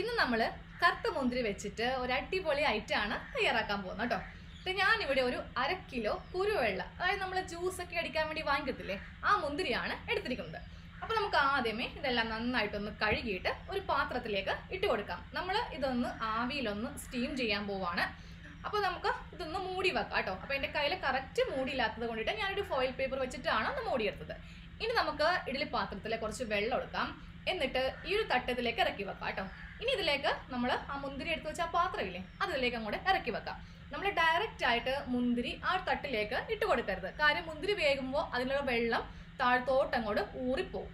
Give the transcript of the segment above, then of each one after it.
ഇന്ന് നമ്മൾ കറുത്ത മുന്തിരി വെച്ചിട്ട് ഒരു അടിപൊളി ഐറ്റം ആണ് തയ്യാറാക്കാൻ പോകുന്നത് കേട്ടോ. അപ്പം ഞാനിവിടെ ഒരു അര കിലോ കുരുവെള്ള അതായത് നമ്മൾ ജ്യൂസ് ഒക്കെ അടിക്കാൻ വേണ്ടി വാങ്ങിക്കത്തില്ലേ ആ മുന്തിരിയാണ് എടുത്തിരിക്കുന്നത്. അപ്പോൾ നമുക്ക് ആദ്യമേ ഇതെല്ലാം നന്നായിട്ടൊന്ന് കഴുകിയിട്ട് ഒരു പാത്രത്തിലേക്ക് ഇട്ട് കൊടുക്കാം. നമ്മൾ ഇതൊന്ന് ആവിയിലൊന്ന് സ്റ്റീം ചെയ്യാൻ പോവാണ്. അപ്പോൾ നമുക്ക് ഇതൊന്ന് മൂടി വെക്കാം കേട്ടോ. അപ്പോൾ എന്റെ കയ്യിൽ കറക്റ്റ് മൂടിയില്ലാത്തത് കൊണ്ടിട്ട് ഞാനൊരു ഫോയിൽ പേപ്പർ വെച്ചിട്ടാണ് ഒന്ന് മൂടിയെടുത്തത്. ഇനി നമുക്ക് ഇഡലി പാത്രത്തിൽ കുറച്ച് വെള്ളം എടുക്കാം എന്നിട്ട് ഈ ഒരു തട്ടത്തിലേക്ക് ഇറക്കി വെക്കാം കേട്ടോ. ഇനി ഇതിലേക്ക് നമ്മൾ ആ മുന്തിരി എടുത്ത് വെച്ച ആ പാത്രമില്ലേ അതിലേക്ക് അങ്ങോട്ട് ഇറക്കി വെക്കാം. നമ്മൾ ഡയറക്റ്റ് ആയിട്ട് മുന്തിരി ആ തട്ടിലേക്ക് ഇട്ട് കൊടുക്കരുത്. കാര്യം മുന്തിരി വേകുമ്പോൾ അതിലുള്ള വെള്ളം താഴ്ത്തോട്ട് അങ്ങോട്ട് ഊറിപ്പോവും.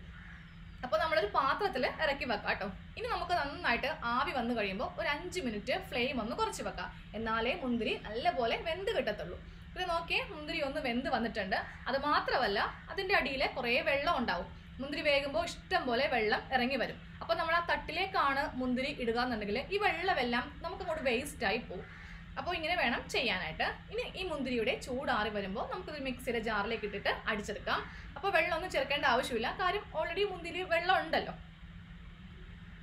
അപ്പോൾ നമ്മളൊരു പാത്രത്തിൽ ഇറക്കി വെക്കാം കേട്ടോ. ഇനി നമുക്ക് നന്നായിട്ട് ആവി വന്നു കഴിയുമ്പോൾ ഒരു അഞ്ച് മിനിറ്റ് ഫ്ലെയിം ഒന്ന് കുറച്ച് വെക്കാം. എന്നാലേ മുന്തിരി നല്ലപോലെ വെന്ത് കിട്ടത്തുള്ളൂ. ഇത് നോക്കിയേ മുന്തിരി ഒന്ന് വെന്ത് വന്നിട്ടുണ്ട്. അത് മാത്രമല്ല അതിന്റെ അടിയിൽ കുറേ വെള്ളം ഉണ്ടാവും. മുന്തിരി വേകുമ്പോൾ ഇഷ്ടം പോലെ വെള്ളം ഇറങ്ങി വരും. അപ്പോൾ നമ്മൾ ആ തട്ടിലേക്കാണ് മുന്തിരി ഇടുക എന്നുണ്ടെങ്കിൽ ഈ വെള്ളമെല്ലാം വേസ്റ്റ് ആയി പോകും അപ്പോൾ ഇങ്ങനെ വേണം ചെയ്യാനായിട്ട്. ഇനി ഈ മുന്തിരിയുടെ ചൂടാറി വരുമ്പോൾ നമുക്കിത് മിക്സിയുടെ ജാറിലേക്ക് ഇട്ടിട്ട് അടിച്ചെടുക്കാം. അപ്പോൾ വെള്ളമൊന്നും ചേർക്കേണ്ട ആവശ്യമില്ല. കാര്യം ഓൾറെഡി മുന്തിരി വെള്ളം ഉണ്ടല്ലോ.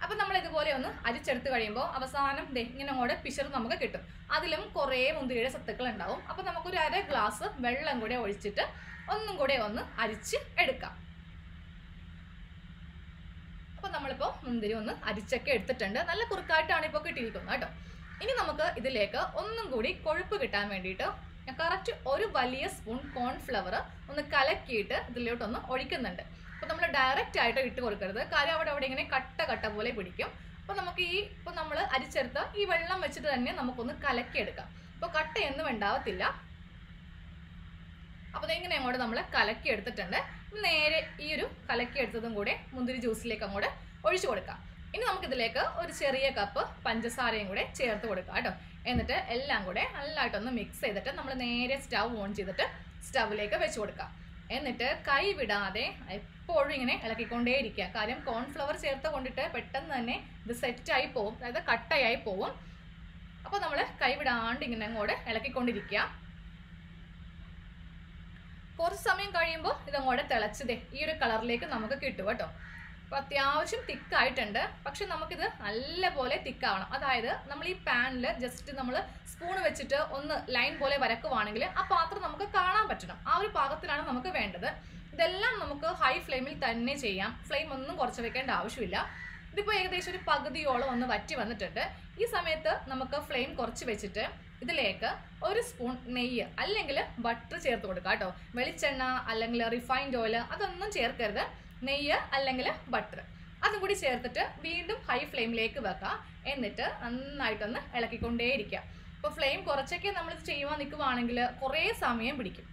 അപ്പം നമ്മൾ ഇതുപോലെ ഒന്ന് അരിച്ചെടുത്ത് കഴിയുമ്പോൾ അവസാനം ഇങ്ങനെ അങ്ങോട്ട് പിശർ നമുക്ക് കിട്ടും. അതിലും കുറേ മുന്തിരിയുടെ സത്തുക്കൾ ഉണ്ടാവും. അപ്പോൾ നമുക്കൊരു അര ഗ്ലാസ് വെള്ളം കൂടെ ഒഴിച്ചിട്ട് ഒന്നും കൂടെ ഒന്ന് അരിച്ച് എടുക്കാം. അപ്പം നമ്മളിപ്പോൾ മുന്തിരി ഒന്ന് അരിച്ചൊക്കെ എടുത്തിട്ടുണ്ട്. നല്ല കുറുക്കായിട്ടാണ് ഇപ്പോൾ കിട്ടിയിരിക്കുന്നത് കേട്ടോ. ഇനി നമുക്ക് ഇതിലേക്ക് ഒന്നും കൂടി കൊഴുപ്പ് കിട്ടാൻ വേണ്ടിയിട്ട് കറക്റ്റ് ഒരു വലിയ സ്പൂൺ കോൺഫ്ലവർ ഒന്ന് കലക്കിയിട്ട് ഇതിലോട്ടൊന്ന് ഒഴിക്കുന്നുണ്ട്. അപ്പോൾ നമ്മൾ ഡയറക്റ്റ് ആയിട്ട് ഇട്ട് കൊടുക്കരുത്. കാര്യം അവിടെ അവിടെ ഇങ്ങനെ കട്ട കട്ട പോലെ പിടിക്കും. അപ്പോൾ നമുക്ക് ഈ ഇപ്പോൾ നമ്മൾ അരിച്ചെടുത്ത ഈ വെള്ളം വെച്ചിട്ട് തന്നെ നമുക്കൊന്ന് കലക്കിയെടുക്കാം. അപ്പോൾ കട്ടയൊന്നും ഉണ്ടാവത്തില്ല. അപ്പോൾ ഇങ്ങനെ അങ്ങോട്ട് നമ്മൾ കലക്കി എടുത്തിട്ടുണ്ട്. നേരെ ഈ ഒരു കലക്കി എടുത്തതും കൂടെ മുന്തിരി ജ്യൂസിലേക്ക് അങ്ങോട്ട് ഒഴിച്ചു കൊടുക്കാം. ഇനി നമുക്കിതിലേക്ക് ഒരു ചെറിയ കപ്പ് പഞ്ചസാരയും കൂടെ ചേർത്ത് കൊടുക്കാം കേട്ടോ. എന്നിട്ട് എല്ലാം കൂടെ നല്ലതായിട്ടൊന്ന് മിക്സ് ചെയ്തിട്ട് നമ്മൾ നേരെ സ്റ്റവ് ഓൺ ചെയ്തിട്ട് സ്റ്റവിലേക്ക് വെച്ച് കൊടുക്കാം. എന്നിട്ട് കൈ വിടാതെ എപ്പോഴും ഇങ്ങനെ ഇളക്കിക്കൊണ്ടേയിരിക്കുക. കാര്യം കോൺഫ്ലവർ ചേർത്ത് കൊണ്ടിട്ട് പെട്ടെന്ന് തന്നെ ഇത് സെറ്റായി പോവും. അതായത് കട്ടയായി പോവും. അപ്പോൾ നമ്മൾ കൈ വിടാണ്ട് ഇങ്ങനെ അങ്ങോട്ട് ഇളക്കിക്കൊണ്ടിരിക്കുക. കുറച്ച് സമയം കഴിയുമ്പോൾ ഇതങ്ങോട്ട് തിളച്ചതേ ഈ ഒരു കളറിലേക്ക് നമുക്ക് കിട്ടും കേട്ടോ. അപ്പോൾ അത്യാവശ്യം തിക്കായിട്ടുണ്ട്. പക്ഷെ നമുക്കിത് നല്ലപോലെ തിക്കാവണം. അതായത് നമ്മൾ ഈ പാനിൽ ജസ്റ്റ് നമ്മൾ സ്പൂൺ വെച്ചിട്ട് ഒന്ന് ലൈൻ പോലെ വരക്കുവാണെങ്കിൽ ആ പാത്രം നമുക്ക് കാണാൻ പറ്റണം. ആ ഒരു പാകത്തിലാണ് നമുക്ക് വേണ്ടത്. ഇതെല്ലാം നമുക്ക് ഹൈ ഫ്ലെയിമിൽ തന്നെ ചെയ്യാം. ഫ്ലെയിം ഒന്നും കുറച്ച് വെക്കേണ്ട ആവശ്യമില്ല. ഇതിപ്പോൾ ഏകദേശം ഒരു പകുതിയോളം ഒന്ന് വറ്റി വന്നിട്ടുണ്ട്. ഈ സമയത്ത് നമുക്ക് ഫ്ലെയിം കുറച്ച് വെച്ചിട്ട് ഇതിലേക്ക് ഒരു സ്പൂൺ നെയ്യ് അല്ലെങ്കിൽ ബട്ടർ ചേർത്ത് കൊടുക്കുക കേട്ടോ. വെളിച്ചെണ്ണ അല്ലെങ്കിൽ റിഫൈൻഡ് ഓയിൽ അതൊന്നും ചേർക്കരുത്. നെയ്യ് അല്ലെങ്കിൽ ബട്ടർ അതും കൂടി ചേർത്തിട്ട് വീണ്ടും ഹൈ ഫ്ലെയിമിലേക്ക് വെക്കുക. എന്നിട്ട് നന്നായിട്ടൊന്ന് ഇളക്കിക്കൊണ്ടേയിരിക്കുക. ഇപ്പോൾ ഫ്ലെയിം കുറച്ചൊക്കെ നമ്മൾ ചെയ്യുവാൻ നിൽക്കുവാണെങ്കിൽ കുറേ സമയം പിടിക്കും.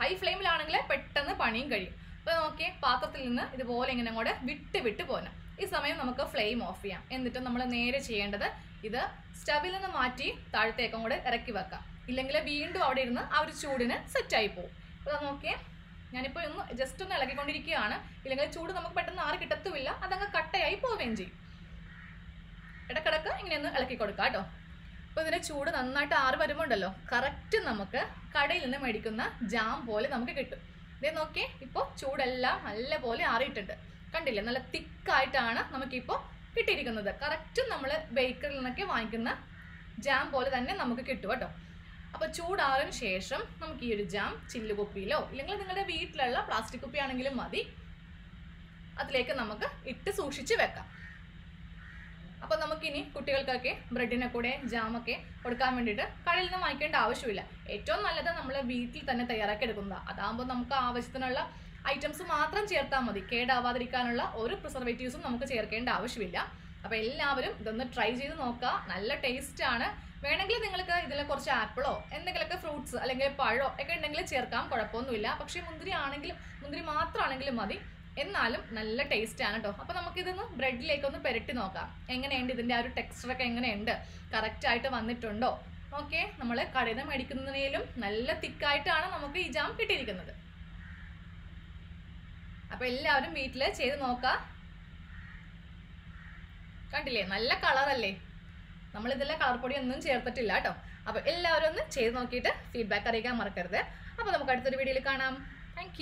ഹൈ ഫ്ലെയിമിലാണെങ്കിൽ പെട്ടെന്ന് പണിയും കഴിയും. അപ്പോൾ നോക്കിയേ പാത്രത്തിൽ നിന്ന് ഇതുപോലെ ഇങ്ങനെ അങ്ങോട്ട് വിട്ട് വിട്ട് പോരണം ഈ സമയം നമുക്ക് ഫ്ലെയിം ഓഫ് ചെയ്യാം. എന്നിട്ട് നമ്മൾ നേരെ ചെയ്യേണ്ടത് ഇത് സ്റ്റവിൽ നിന്ന് മാറ്റി താഴത്തേക്കും കൂടെ ഇറക്കി വെക്കാം. ഇല്ലെങ്കിൽ വീണ്ടും അവിടെ ഇരുന്ന് ആ ഒരു ചൂടിന് സെറ്റായി പോകും അപ്പോൾ നോക്കിയേ ഞാനിപ്പോൾ ഒന്ന് ജസ്റ്റ് ഒന്ന് ഇളകിക്കൊണ്ടിരിക്കുകയാണ്. ഇല്ലെങ്കിൽ ചൂട് നമുക്ക് പെട്ടെന്ന് ആറി കിട്ടത്തുമില്ല. അതങ്ങ് കട്ടയായി പോവുകയും ചെയ്യും. ഇടക്കിടക്ക് ഇങ്ങനെ ഒന്ന് ഇളക്കി കൊടുക്കാം കേട്ടോ. അപ്പോൾ ഇതിന്റെ ചൂട് നന്നായിട്ട് ആറി വരുമ്പോണ്ടല്ലോ കറക്റ്റ് നമുക്ക് കടയിൽ നിന്ന് മേടിക്കുന്ന ജാം പോലെ നമുക്ക് കിട്ടും. ഇതേ നോക്കിയേ ഇപ്പോൾ ചൂടെല്ലാം നല്ലപോലെ ആറിയിട്ടുണ്ട്. കണ്ടില്ലേ നല്ല തിക്കായിട്ടാണ് നമുക്കിപ്പോൾ കിട്ടിയിരിക്കുന്നത്. കറക്റ്റ് നമ്മൾ ബേക്കറിൽ നിന്നൊക്കെ വാങ്ങിക്കുന്ന ജാം പോലെ തന്നെ നമുക്ക് കിട്ടും കേട്ടോ. അപ്പോൾ ചൂടാറിന് ശേഷം നമുക്ക് ഈ ഒരു ജാം ചില്ല് കുപ്പിയിലോ ഇല്ലെങ്കിൽ നിങ്ങളുടെ വീട്ടിലുള്ള പ്ലാസ്റ്റിക് കുപ്പിയാണെങ്കിലും മതി. അതിലേക്ക് നമുക്ക് ഇട്ട് സൂക്ഷിച്ച് വെക്കാം. അപ്പോൾ നമുക്കിനി കുട്ടികൾക്കൊക്കെ ബ്രെഡിനെ കൂടെ ജാമൊക്കെ കൊടുക്കാൻ വേണ്ടിയിട്ട് കടയിൽ നിന്ന് വാങ്ങിക്കേണ്ട ആവശ്യമില്ല. ഏറ്റവും നല്ലത് നമ്മൾ വീട്ടിൽ തന്നെ തയ്യാറാക്കി എടുക്കുന്നതാണ് അതാകുമ്പോൾ നമുക്ക് ആവശ്യത്തിനുള്ള ഐറ്റംസ് മാത്രം ചേർത്താൽ മതി. കേടാവാതിരിക്കാനുള്ള ഒരു പ്രിസർവേറ്റീവ്സും നമുക്ക് ചേർക്കേണ്ട ആവശ്യമില്ല. അപ്പോൾ എല്ലാവരും ഇതൊന്ന് ട്രൈ ചെയ്ത് നോക്കുക നല്ല ടേസ്റ്റ് ആണ്. വേണമെങ്കിൽ നിങ്ങൾക്ക് ഇതിൽ കുറച്ച് ആപ്പിളോ എന്തെങ്കിലുമൊക്കെ ഫ്രൂട്ട്സ് അല്ലെങ്കിൽ പഴമോ ഒക്കെ ഉണ്ടെങ്കിൽ ചേർക്കാം. കുഴപ്പമൊന്നുമില്ല. പക്ഷേ മുന്തിരി ആണെങ്കിലും മുന്തിരി മാത്രമാണെങ്കിലും മതി. എന്നാലും നല്ല ടേസ്റ്റ് ആണ് കേട്ടോ അപ്പോൾ നമുക്കിതൊന്ന് ബ്രെഡിലേക്ക് ഒന്ന് പെരട്ടി നോക്കാം. എങ്ങനെയുണ്ട് ഇതിന്റെ ആ ഒരു ടെക്സ്ചറൊക്കെ എങ്ങനെയുണ്ട്? കറക്റ്റ് ആയിട്ട് വന്നിട്ടുണ്ടോ? ഓക്കെ. നമ്മൾ കടയിൽ നിന്ന് മേടിക്കുന്നതിനേലും നല്ല തിക്കായിട്ടാണ് നമുക്ക് ഈ ജാം കിട്ടിയിരിക്കുന്നത്. അപ്പോൾ എല്ലാവരും വീട്ടിൽ ചെയ്ത് നോക്ക. കണ്ടില്ലേ? നല്ല കളറല്ലേ? ഇതിലെ കളർ പൊടി ഒന്നും ചേർത്തിട്ടില്ല കേട്ടോ. അപ്പോൾ എല്ലാവരും ഒന്ന് ചെയ്ത് നോക്കിയിട്ട് ഫീഡ്ബാക്ക് അറിയിക്കാൻ മറക്കരുത്. അപ്പോൾ നമുക്ക് അടുത്തൊരു വീഡിയോയിൽ കാണാം. താങ്ക്